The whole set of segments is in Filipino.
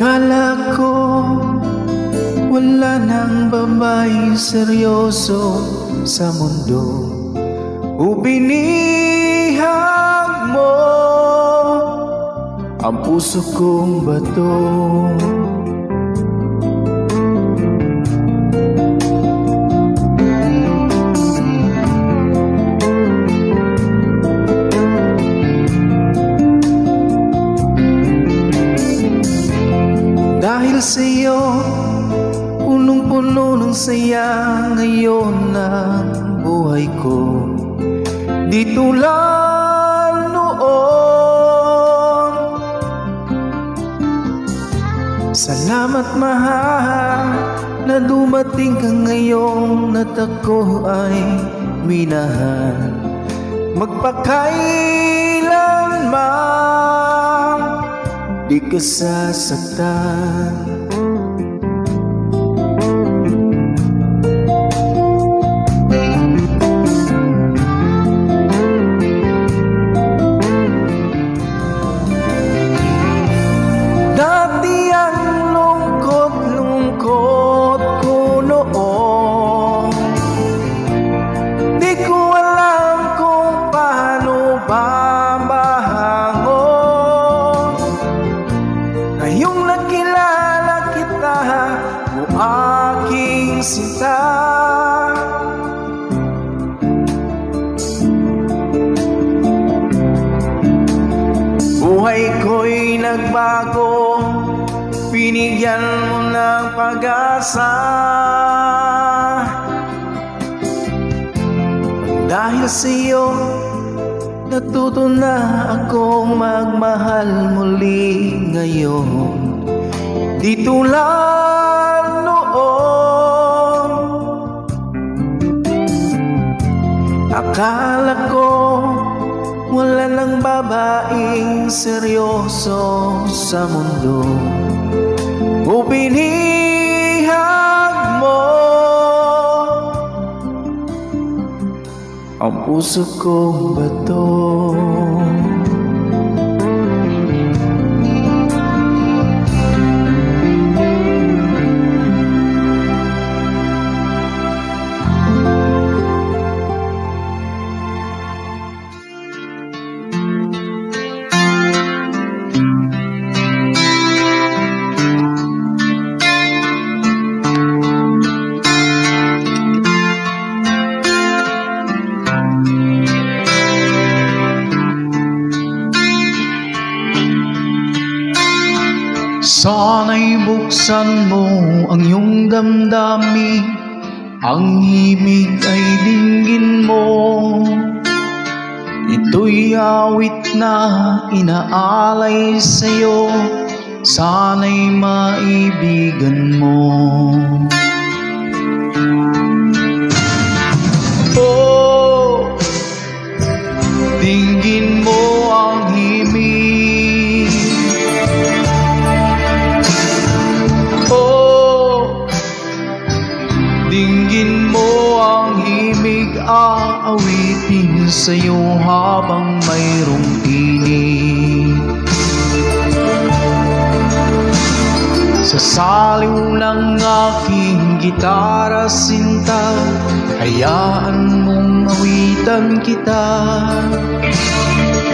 Akala ko wala nang babae seryoso sa mundo. O binihag mo ang puso kong bato Dahil sa iyo, punong-puno ng saya ngayon ang buhay ko. Di tulad noon. Salamat mahal na dumating ka ngayon at ako ay minahal. Magpakailanman di ka sasaktan pag-asa. Dahil sa iyo Natuto na akong magmahal muli ngayon. Di tulad noon. Akala ko wala nang babaeng seryoso sa mundo. Mo Ang puso kong bato buksan mo ang iyong damdamin Ang himig ay dinggin mo. Ito'y awit na inaalay sa'yo. Sana'y maibigan mo sa'yo habang mayroong tinig Sa saliw ng aking gitara sinta Hayaan mong awitan kita.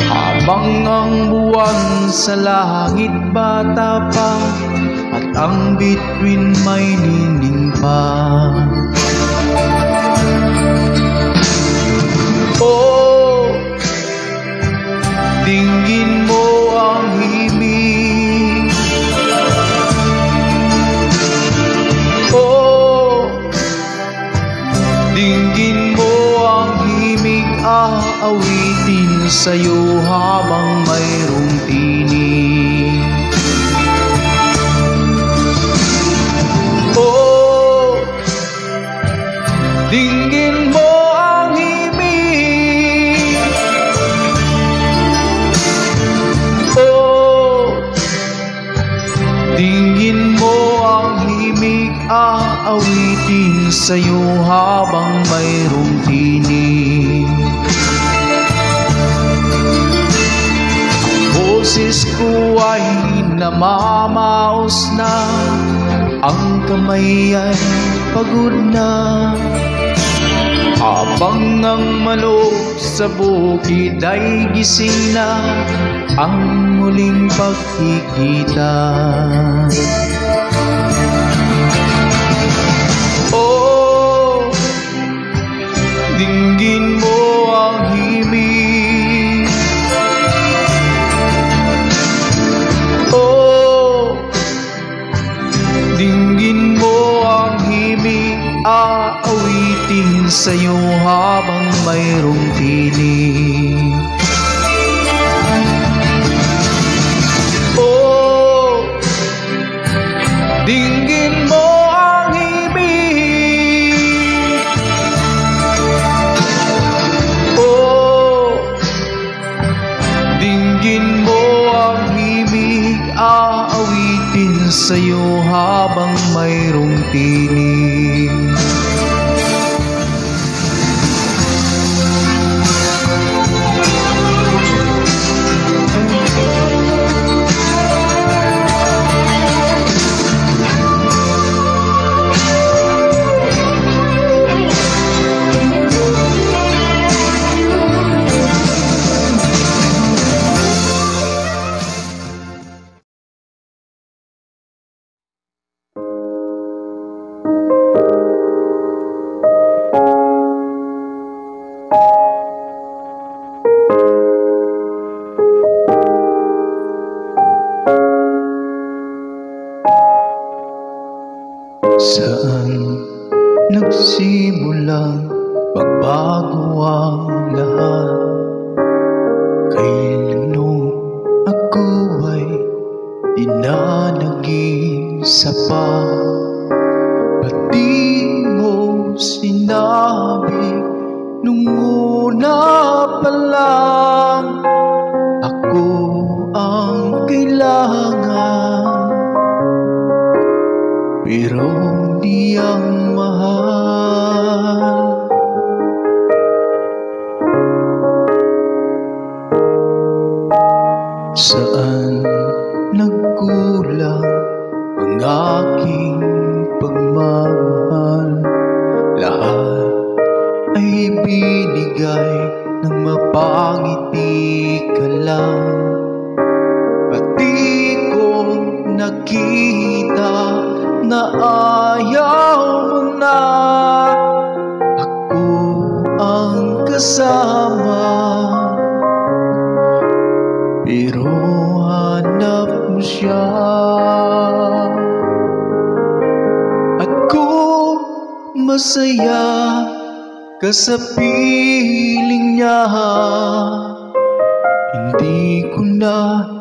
Habang ang buwan sa langit bata pa At ang bituin may nining pa namamaos na. Ang kamay ay pagod na. Habang ang manok sa bukid ay gising na Ang muling pagkikita na naging sapat? Ba't di mo sinabi nung una pa lang Ako ang kailangan pero di ang mahal Saan kasama. Pero hanap mo siya. At kung masaya ka sa piling niya Hindi ko na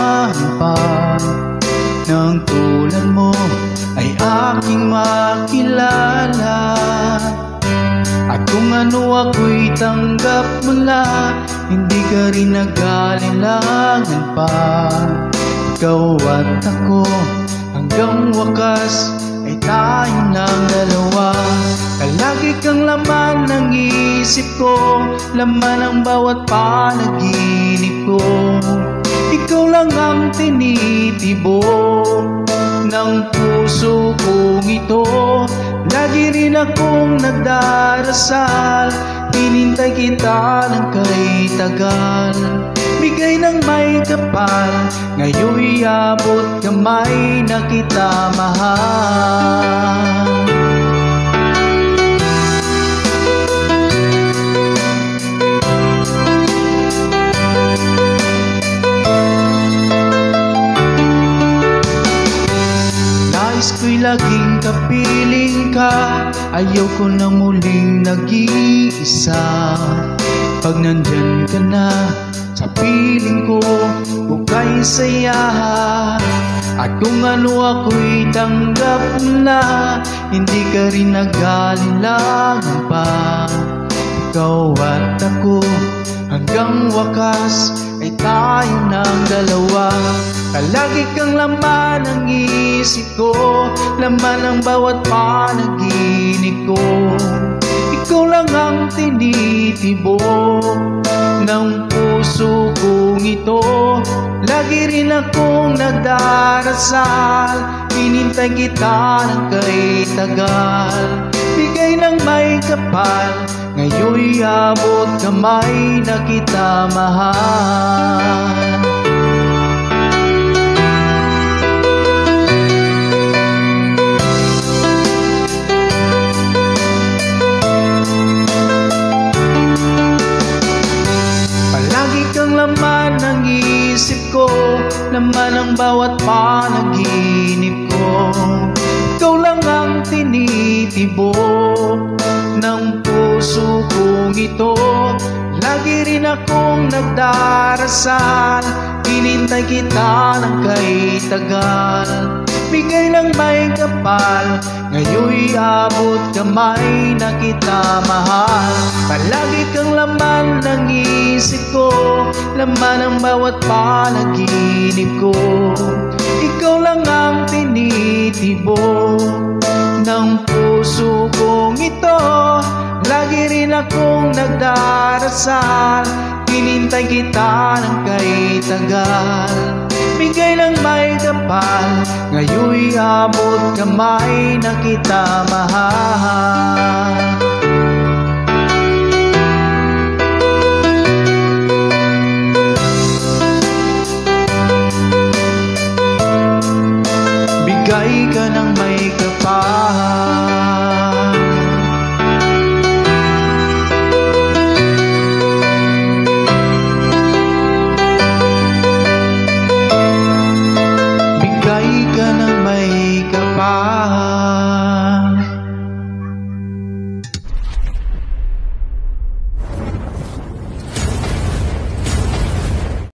inaasahan pa Nang tulad mo ay aking makilala. At kung ano ako'y tanggap mo Hindi ka rin nag-alinlangan pa. Ikaw at ako hanggang wakas ay tayo ng dalawa. Kalagi kang laman ng isip ko Laman ng bawat panaginip ko Ikaw lang ang tinitibo ng puso kong ito. Lagi rin akong nagdarasal Hinintay kita ng kay tagal Bigay ng may kapal Ngayon'y abot kamay na kita mahal Ayaw ko na muling nag-iisa. Pag nandyan ka na sa piling ko kay saya At kung ano ako'y tanggap na Hindi ka rin nag-alinlangan pa. Ikaw at ako hanggang wakas Ay tayo ng dalawa Palagi kang laman ng isip ko Laman ng bawat panaginip ko. Ikaw lang ang tinitibok ng puso kong ito. Lagi rin akong nagdarasal Hinintay kita ng kay tagal Bigay ng may kapal Ngayon'y abot kamay na kita mahal nagdarasal Hinintay kita ng kay tagal Bigay ng may kapal. Ngayon'y abot kamay na kita mahal. Palagi kang laman ng isip ko. Laman ang bawat panaginip ko. Ikaw lang ang tinitibok ng puso kong ito. Lagi rin akong nagdarasal Hinintay kita ng kay tagal Bigay ng may kapal. Ngayon'y abot kamay na kita mahal. Bigay ka ng may